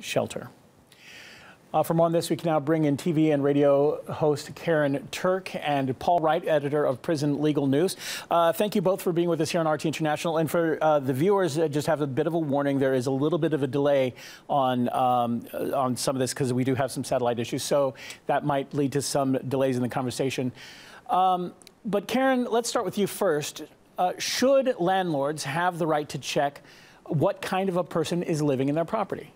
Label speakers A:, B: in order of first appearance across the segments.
A: shelter. Uh, more on this, we can now bring in TV and radio host Karyn Turk and Paul Wright, editor of Prison Legal News. Uh, thank you both for being with us here on RT International. And for uh, the viewers, uh, just have a bit of a warning. There is a little bit of a delay on um, uh, on some of this because we do have some satellite issues. So that might lead to some delays in the conversation. Um, but Karyn, let's start with you first. Uh, should landlords have the right to check what kind of a person is living in their property?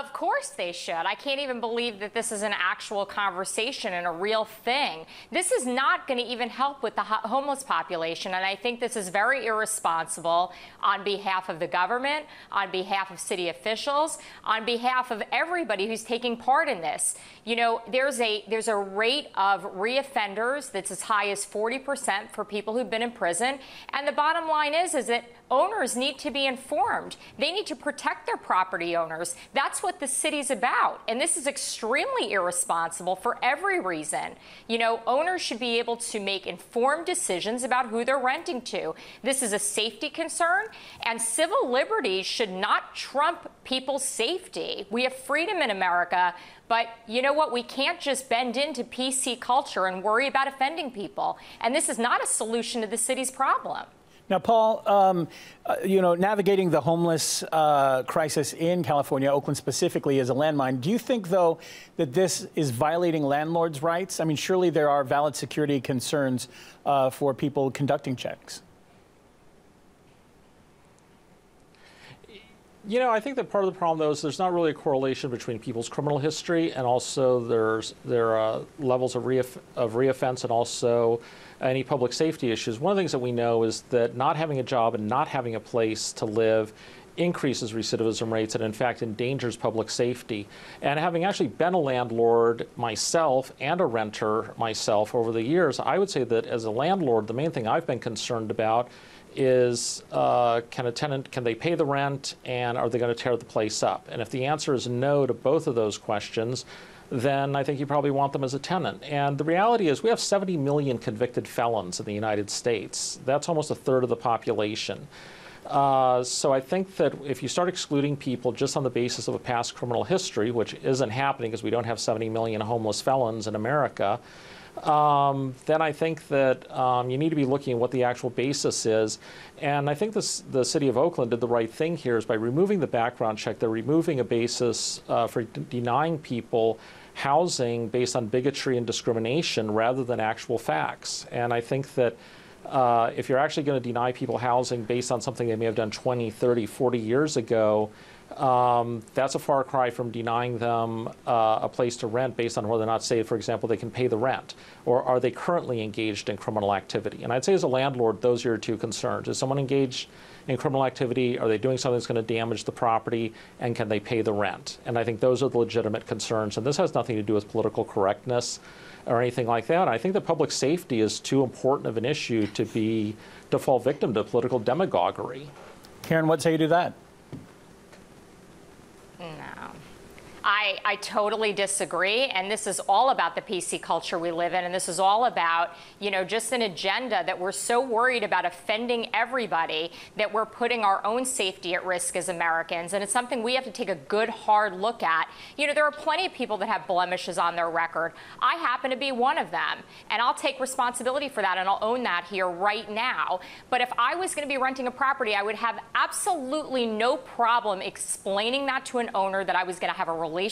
B: Of course they should. I can't even believe that this is an actual conversation and a real thing. This is not going to even help with the ho homeless population, and I think this is very irresponsible on behalf of the government, on behalf of city officials, on behalf of everybody who's taking part in this. You know, there's a there's a rate of reoffenders that's as high as 40% for people who've been in prison, and the bottom line is is that owners need to be informed. They need to protect their property owners. That's what the city's about. And this is extremely irresponsible for every reason. You know, owners should be able to make informed decisions about who they're renting to. This is a safety concern, and civil liberties should not trump people's safety. We have freedom in America, but you know what? We can't just bend into PC culture and worry about offending people. And this is not a solution to the city's problem.
A: Now, Paul, um, uh, you know, navigating the homeless uh, crisis in California, Oakland specifically, is a landmine. Do you think, though, that this is violating landlords' rights? I mean, surely there are valid security concerns uh, for people conducting checks.
C: You know, I think that part of the problem, though, is there's not really a correlation between people's criminal history and also there's their uh, levels of, reoff- of reoffense and also any public safety issues. One of the things that we know is that not having a job and not having a place to live increases recidivism rates and in fact endangers public safety. And having actually been a landlord myself and a renter myself over the years, I would say that as a landlord, the main thing I've been concerned about is uh, can a tenant can they pay the rent and are they going to tear the place up and if the answer is no to both of those questions then I think you probably want them as a tenant. And the reality is, we have 70 million convicted felons in the United States. That's almost a third of the population. Uh, so I think that if you start excluding people just on the basis of a past criminal history, which isn't happening because we don't have 70 million homeless felons in America, um, then I think that um, you need to be looking at what the actual basis is. And I think this, the city of Oakland did the right thing here is by removing the background check, they're removing a basis uh, for denying people housing based on bigotry and discrimination rather than actual facts. And I think that uh, if you're actually going to deny people housing based on something they may have done 20, 30, 40 years ago, um, that's a far cry from denying them uh, a place to rent based on whether or not, say, for example, they can pay the rent, or are they currently engaged in criminal activity? And I'd say as a landlord, those are your two concerns. Is someone engaged in criminal activity? Are they doing something that's going to damage the property? And can they pay the rent? And I think those are the legitimate concerns. And this has nothing to do with political correctness or anything like that. I think that public safety is too important of an issue to be to fall victim to political demagoguery.
A: Karyn, what say you to that?
B: I, I totally disagree. And this is all about the PC culture we live in. And this is all about, you know, just an agenda that we're so worried about offending everybody that we're putting our own safety at risk as Americans. And it's something we have to take a good, hard look at. You know, there are plenty of people that have blemishes on their record. I happen to be one of them. And I'll take responsibility for that and I'll own that here right now. But if I was going to be renting a property, I would have absolutely no problem explaining that to an owner that I was going to have a relationship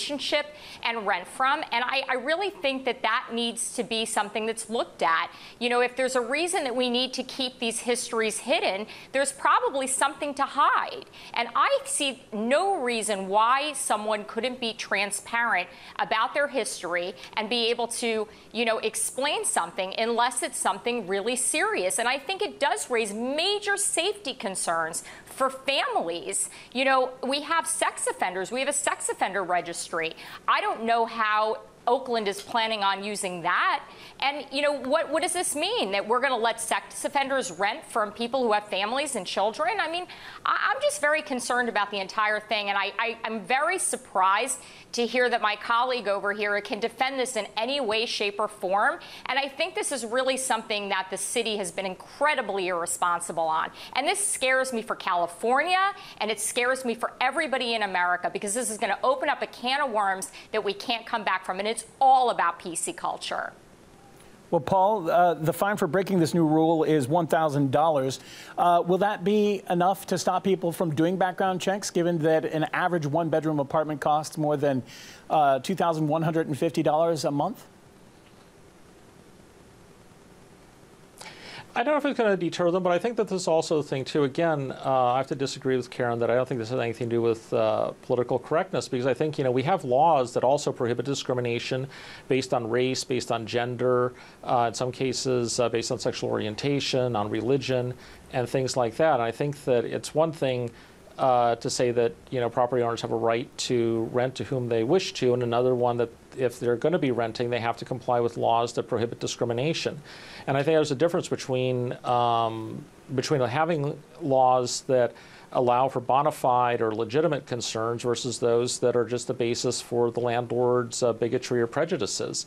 B: and rent from. And I, I really think that that needs to be something that's looked at. You know, if there's a reason that we need to keep these histories hidden, there's probably something to hide. And I see no reason why someone couldn't be transparent about their history and be able to, you know, explain something unless it's something really serious. And I think it does raise major safety concerns for families. You know, we have sex offenders. We have a sex offender registry. I don't know how Oakland is planning on using that. And, you know, what, what does this mean? That we're going to let sex offenders rent from people who have families and children? I mean, I, am just very concerned about the entire thing. And I, I, I'm very surprised to hear that my colleague over here can defend this in any way, shape, or form. And I think this is really something that the city has been incredibly irresponsible on. And this scares me for California, and it scares me for everybody in America because this is going to open up a can of worms that we can't come back from. And all about PC culture.
A: Well, Paul, uh, the fine for breaking this new rule is $1,000. Uh, will that be enough to stop people from doing background checks, given that an average one bedroom apartment costs more than uh, $2,150 a month?
C: I don't know if it's going to deter them, but I think that this is also a thing too. Again, uh, I have to disagree with Karyn that I don't think this has anything to do with uh, political correctness because I think you know we have laws that also prohibit discrimination based on race, based on gender, uh, in some cases uh, based on sexual orientation, on religion, and things like that. And I think that it's one thing. Uh, to say that you know property owners have a right to rent to whom they wish to, and another one that if they're going to be renting, they have to comply with laws that prohibit discrimination. And I think there's a difference between um, between having laws that allow for bona fide or legitimate concerns versus those that are just the basis for the landlord's uh, bigotry or prejudices.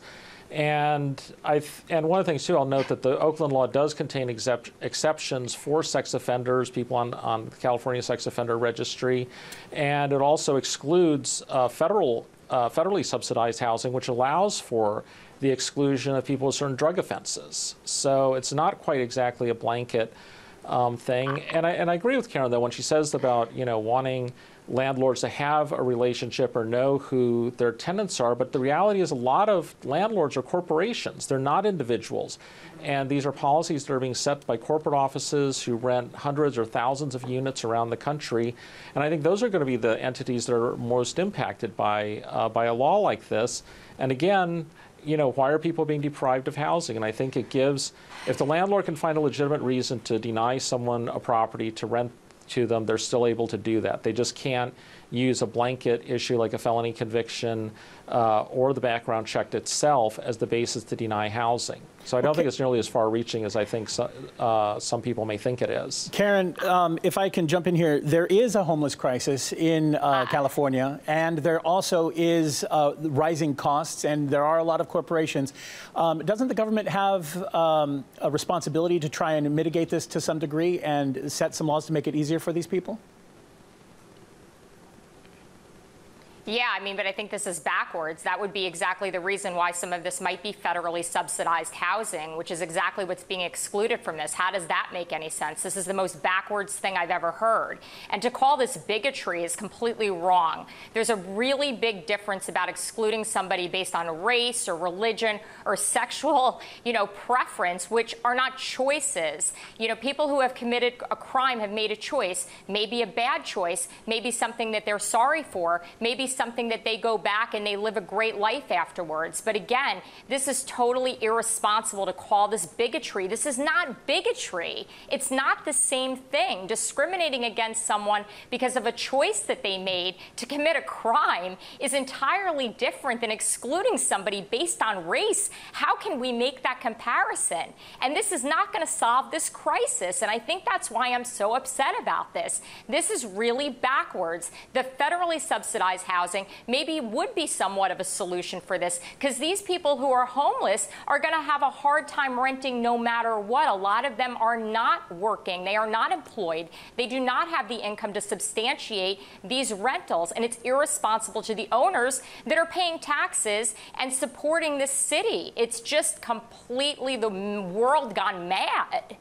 C: And I and one of the things too, I'll note that the Oakland law does contain except, exceptions for sex offenders, people on, on the California Sex Offender Registry, and it also excludes uh, federal uh, federally subsidized housing, which allows for the exclusion of people with certain drug offenses. So it's not quite exactly a blanket um, thing. And I, and I agree with Karyn, though, when she says about, you know, wanting landlords to have a relationship or know who their tenants are. But the reality is, a lot of landlords are corporations, they're not individuals. And these are policies that are being set by corporate offices who rent hundreds or thousands of units around the country. And I think those are going to be the entities that are most impacted by, uh, by a law like this. And again, you know, why are people being deprived of housing? And I think it gives, if the landlord can find a legitimate reason to deny someone a property to rent to them, they're still able to do that. They just can't use a blanket issue like a felony conviction uh, or the background check itself as the basis to deny housing. So I don't okay. think it's nearly as far reaching as I think so, uh, some people may think it is.
A: Karyn, um, if I can jump in here, there is a homeless crisis in uh, ah. California, and there also is uh, rising costs, and there are a lot of corporations. Um, doesn't the government have um, a responsibility to try and mitigate this to some degree and set some laws to make it easier for these people?
B: Yeah, I mean, but I think this is backwards. That would be exactly the reason why some of this might be federally subsidized housing, which is exactly what's being excluded from this. How does that make any sense? This is the most backwards thing I've ever heard. And to call this bigotry is completely wrong. There's a really big difference about excluding somebody based on race or religion or sexual, you know, preference, which are not choices. You know, people who have committed a crime have made a choice, maybe a bad choice, maybe something that they're sorry for, maybe something that they go back and they live a great life afterwards. But again, this is totally irresponsible to call this bigotry. This is not bigotry. It's not the same thing. Discriminating against someone because of a choice that they made to commit a crime is entirely different than excluding somebody based on race. How can we make that comparison? And this is not going to solve this crisis. And I think that's why I'm so upset about this. This is really backwards. The federally subsidized housing housing maybe would be somewhat of a solution for this because these people who are homeless are going to have a hard time renting no matter what. A lot of them are not working, they are not employed, they do not have the income to substantiate these rentals, and it's irresponsible to the owners that are paying taxes and supporting this city. It's just completely the world gone mad.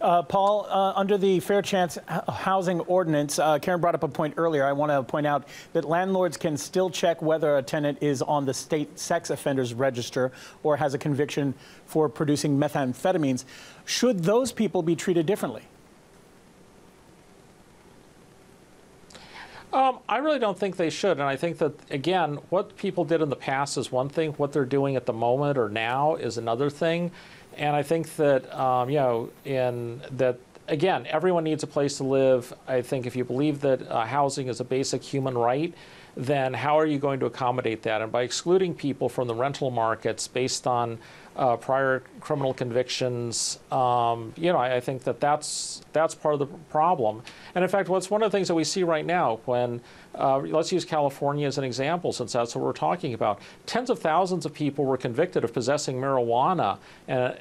A: Uh, Paul, uh, under the Fair Chance Housing Ordinance, uh, Karen brought up a point earlier. I want to point out that landlords can still check whether a tenant is on the state sex offenders register or has a conviction for producing methamphetamines. Should those people be treated differently?
C: Um, I really don't think they should. And I think that, again, what people did in the past is one thing. What they're doing at the moment or now is another thing. And I think that um, you know, in that again, everyone needs a place to live. I think if you believe that uh, housing is a basic human right, then how are you going to accommodate that? And by excluding people from the rental markets based on uh, prior criminal convictions, um, you know, I, I, think that that's that's part of the problem. And in fact, what's one of the things that we see right now when uh, let's use California as an example, since that's what we're talking about. Tens of thousands of people were convicted of possessing marijuana. And,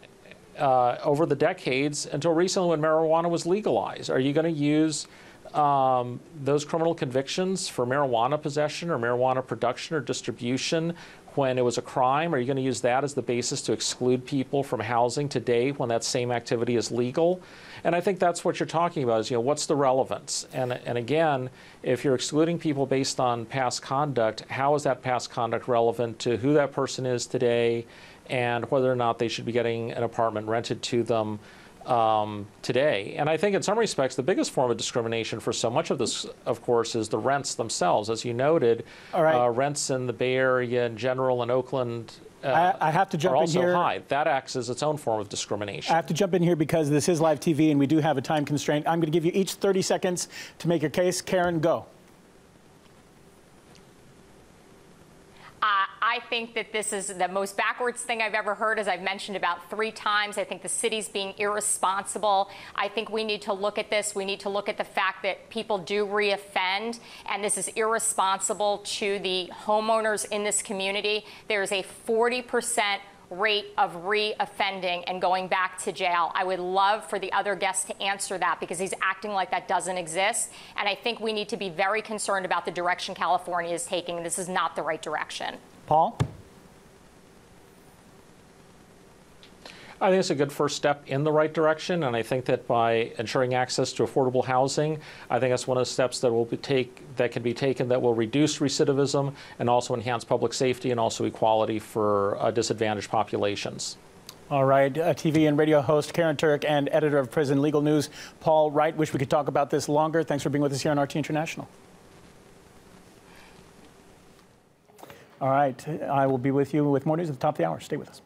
C: uh, over the decades until recently when marijuana was legalized. Are you going to use um, those criminal convictions for marijuana possession or marijuana production or distribution when it was a crime? Are you going to use that as the basis to exclude people from housing today when that same activity is legal? And I think that's what you're talking about is, you know, what's the relevance? And, and again, if you're excluding people based on past conduct, how is that past conduct relevant to who that person is today and whether or not they should be getting an apartment rented to them um, today. And I think in some respects, the biggest form of discrimination for so much of this, of course, is the rents themselves. As you noted, uh, rents in the Bay Area in general and Oakland uh,
A: I, I, have to jump
C: are also
A: in here.
C: high. That acts as its own form of discrimination.
A: I have to jump in here because this is live TV and we do have a time constraint. I'm going to give you each 30 seconds to make your case. Karyn, go.
B: I think that this is the most backwards thing I've ever heard, as I've mentioned about three times. I think the city's being irresponsible. I think we need to look at this. We need to look at the fact that people do reoffend, and this is irresponsible to the homeowners in this community. There is a 40 percent rate of reoffending and going back to jail. I would love for the other guests to answer that because he's acting like that doesn't exist. And I think we need to be very concerned about the direction California is taking. This is not the right direction.
A: Paul?
C: I think it's a good first step in the right direction, and I think that by ensuring access to affordable housing, I think that's one of the steps that will be take that can be taken that will reduce recidivism and also enhance public safety and also equality for uh, disadvantaged populations.
A: All right, uh, TV and radio host Karyn Turk and editor of Prison Legal News Paul Wright. Wish we could talk about this longer. Thanks for being with us here on RT International. All right, I will be with you with more news at the top of the hour. Stay with us.